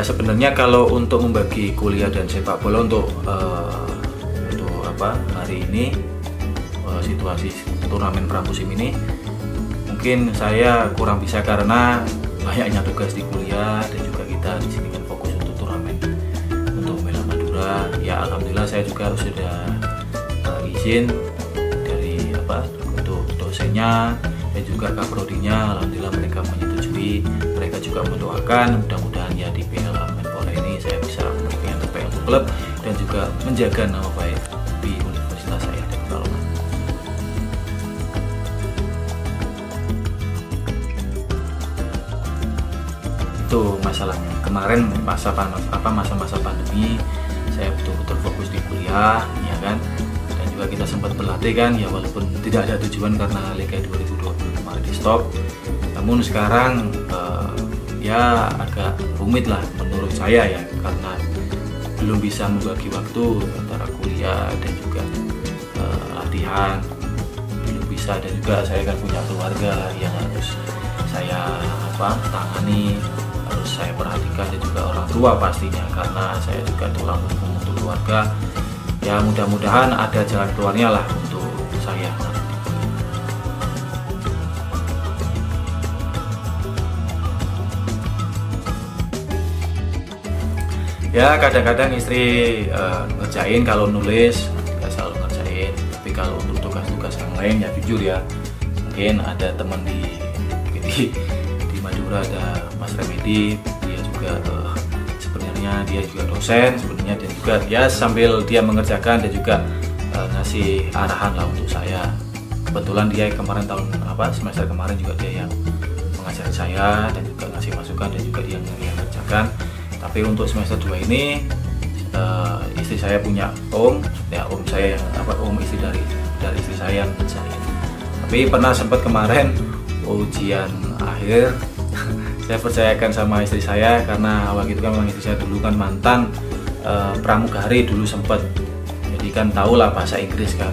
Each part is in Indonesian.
ya sebenarnya kalau untuk membagi kuliah dan sepak bola untuk uh, untuk apa hari ini uh, situasi turnamen pramusim ini mungkin saya kurang bisa karena banyaknya tugas di kuliah dan juga kita di sini kan fokus untuk turnamen untuk membela Madura. Ya alhamdulillah saya juga sudah uh, izin dari apa untuk dosennya dan juga kaprodinya alhamdulillah mereka menyetujui mereka juga mendoakan mudah-mudahan ya di Piala Menpora ini saya bisa memberikan yang terbaik untuk klub dan juga menjaga nama baik di universitas saya di Pekalongan. Itu masalahnya. Kemarin masa apa masa-masa pandemi saya betul-betul fokus di kuliah, ya kan. Dan juga kita sempat berlatih kan, ya walaupun tidak ada tujuan karena Liga 2020 kemarin di stop. Namun sekarang uh, ya agak rumit lah menurut saya ya karena belum bisa membagi waktu antara kuliah dan juga uh, latihan. Belum bisa dan juga saya kan punya keluarga yang harus saya apa tangani harus saya perhatikan dan juga orang tua pastinya karena saya juga tulang punggung untuk keluarga. Ya mudah-mudahan ada jalan keluarnya lah untuk saya ya kadang-kadang istri uh, ngerjain kalau nulis nggak selalu ngerjain. Tapi kalau untuk tugas-tugas yang lain ya jujur ya mungkin ada teman di di, di Madura ada Mas Remedi dia juga uh, sebenarnya dia juga dosen sebenarnya dan juga ya sambil dia mengerjakan dan juga uh, ngasih arahan lah untuk saya. Kebetulan dia kemarin tahun apa semester kemarin juga dia yang mengajari saya dan juga ngasih masukan dan juga dia yang, yang mengerjakan tapi untuk semester 2 ini uh, istri saya punya om. Ya om saya yang apa om istri dari dari istri saya yang mencari tapi pernah sempat kemarin ujian akhir saya percayakan sama istri saya karena awal itu kan memang istri saya dulu kan mantan uh, pramugari dulu sempat. Jadi kan tahu lah bahasa Inggris kan.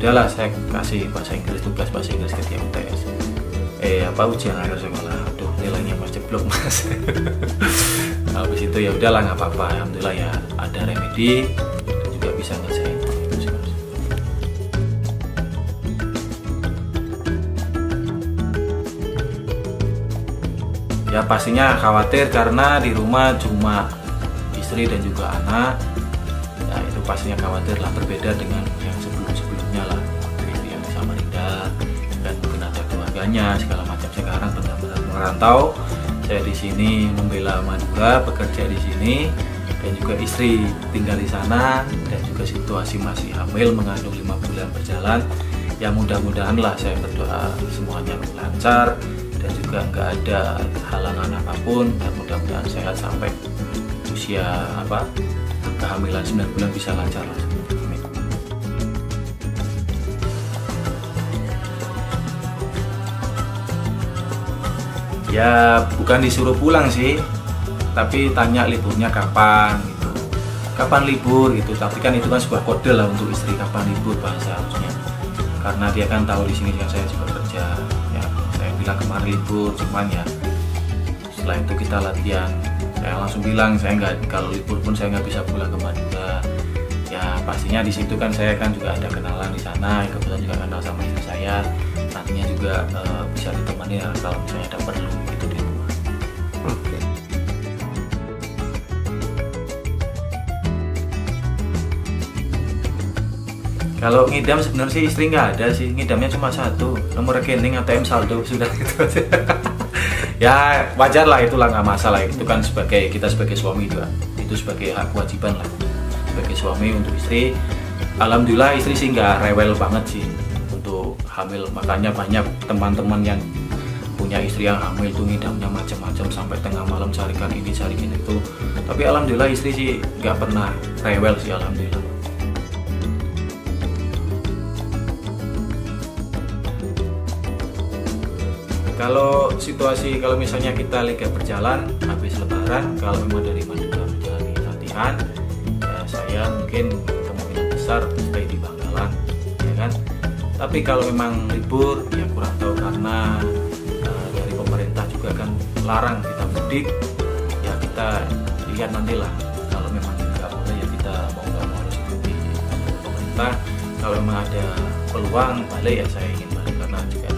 Udahlah saya kasih bahasa Inggris tugas bahasa Inggris ke dia UTS eh apa ujian akhir sekolah. Aduh nilainya mas jeblok mas habis itu ya udahlah nggak apa-apa. Alhamdulillah ya ada remedi juga bisa ngerjain ya pastinya khawatir karena di rumah cuma istri dan juga anak. Ya itu pastinya khawatir lah berbeda dengan yang sebelum-sebelumnya lah. Seperti yang di Samarinda dan mungkin ada keluarganya segala macam. Sekarang benar-benar merantau saya di sini membela Madura, bekerja di sini dan juga istri tinggal di sana dan juga situasi masih hamil mengandung lima bulan berjalan. Ya mudah-mudahan lah saya berdoa semuanya lancar dan juga nggak ada halangan apa pun dan mudah-mudahan sehat sampai usia apa kehamilan 9 bulan bisa lancar lah ya bukan disuruh pulang sih tapi tanya liburnya kapan gitu. Kapan libur gitu tapi kan itu kan sebuah kode lah untuk istri kapan libur bahasa harusnya. Karena dia kan tahu di sini yang saya juga kerja ya saya bilang kemarin libur cuman ya setelah itu kita latihan. Saya langsung bilang saya nggak kalau libur pun saya nggak bisa pulang ke Madura. Ya pastinya di situ kan saya kan juga ada kenalan di sana kebetulan juga kenal sama istri saya nantinya juga uh, bisa ditemani ya kalau misalnya ada perlu gitu di rumah. Oke. Kalau ngidam sebenarnya sih istri nggak ada sih, ngidamnya cuma satu, nomor rekening ATM saldo sudah gitu ya wajar lah itulah nggak masalah. Itu kan sebagai kita sebagai suami juga. Itu sebagai hak kewajiban lah. Sebagai suami untuk istri. Alhamdulillah istri sih nggak rewel banget sih hamil. Makanya banyak teman-teman yang punya istri yang hamil itu ngidamnya macam-macam sampai tengah malam carikan ini carikan itu. Tapi alhamdulillah istri sih nggak pernah rewel sih alhamdulillah. Kalau situasi kalau misalnya kita liga berjalan habis lebaran kalau memang dari Madura menjalani latihan ya saya mungkin kemungkinan besar stay di kan tapi kalau memang libur ya kurang tahu karena uh, dari pemerintah juga kan larang kita mudik. Ya kita lihat nantilah. Kalau memang nggak boleh ya kita mau nggak mau harus ikuti pemerintah kalau memang ada peluang balik ya saya ingin balik. Karena juga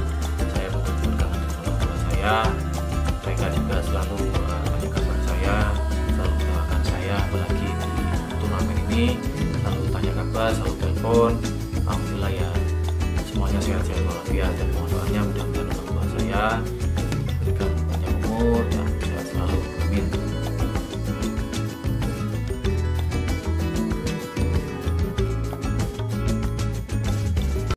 saya kangen dengan orang tua saya. Mereka juga selalu uh, kabar saya selalu mendoakan saya. Apalagi di turnamen ini selalu tanya kabar selalu telepon. Alhamdulillah ya semuanya sehat-sehat walafiat dan mohon doanya mudah-mudahan orang saya diberikan panjang umur dan